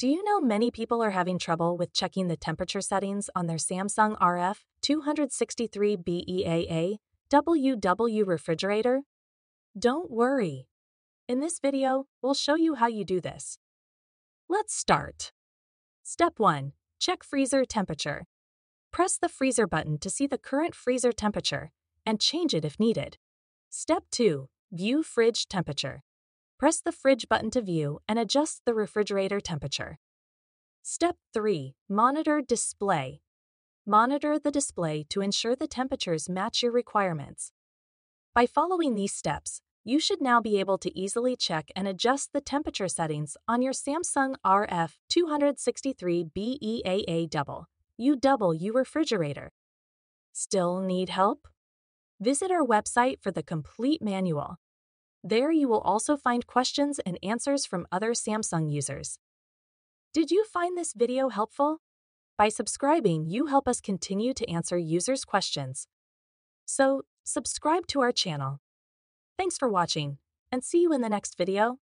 Do you know many people are having trouble with checking the temperature settings on their Samsung RF 263 BEAE WW refrigerator? Don't worry. In this video, we'll show you how you do this. Let's start. Step 1. Check freezer temperature. Press the freezer button to see the current freezer temperature and change it if needed. Step 2. View fridge temperature. Press the fridge button to view and adjust the refrigerator temperature. Step 3. Monitor display. Monitor the display to ensure the temperatures match your requirements. By following these steps, you should now be able to easily check and adjust the temperature settings on your Samsung RF 263 BEAE double UW refrigerator. Still need help? Visit our website for the complete manual. There you will also find questions and answers from other Samsung users. Did you find this video helpful? By subscribing, you help us continue to answer users' questions. So, subscribe to our channel. Thanks for watching, and see you in the next video.